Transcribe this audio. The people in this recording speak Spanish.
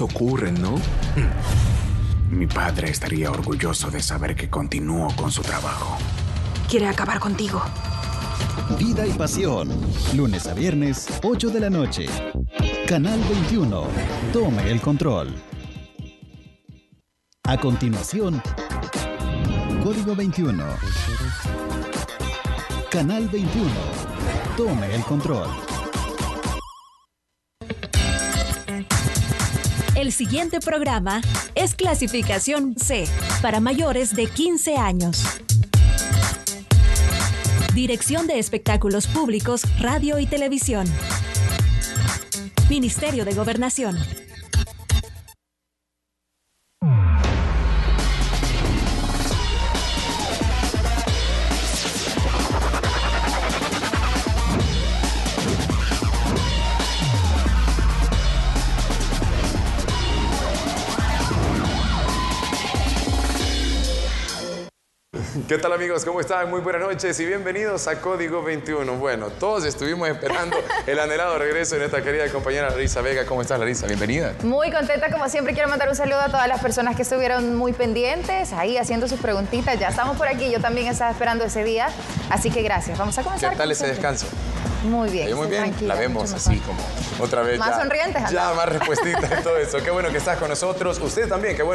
ocurren, ¿no? Mi padre estaría orgulloso de saber que continúo con su trabajo. Quiere acabar contigo. Vida y pasión. Lunes a viernes, 8 de la noche. Canal 21. Tome el control. A continuación, Código 21. Canal 21. Tome el control. El siguiente programa es clasificación C para mayores de 15 años. Dirección de Espectáculos Públicos, Radio y Televisión. Ministerio de Gobernación. ¿Qué tal amigos? ¿Cómo están? Muy buenas noches y bienvenidos a Código 21. Bueno, todos estuvimos esperando el anhelado regreso de nuestra querida compañera Larisa Vega. ¿Cómo estás Larisa? Bienvenida. Muy contenta, como siempre quiero mandar un saludo a todas las personas que estuvieron muy pendientes, ahí haciendo sus preguntitas. Ya estamos por aquí, yo también estaba esperando ese día, así que gracias. Vamos a comenzar. ¿Qué tal ese siempre. descanso? Muy bien. Muy bien, la vemos así como otra vez. Más ya- sonrientes Ya más respuestitas y todo eso. Qué bueno que estás con nosotros. Usted también, qué bueno.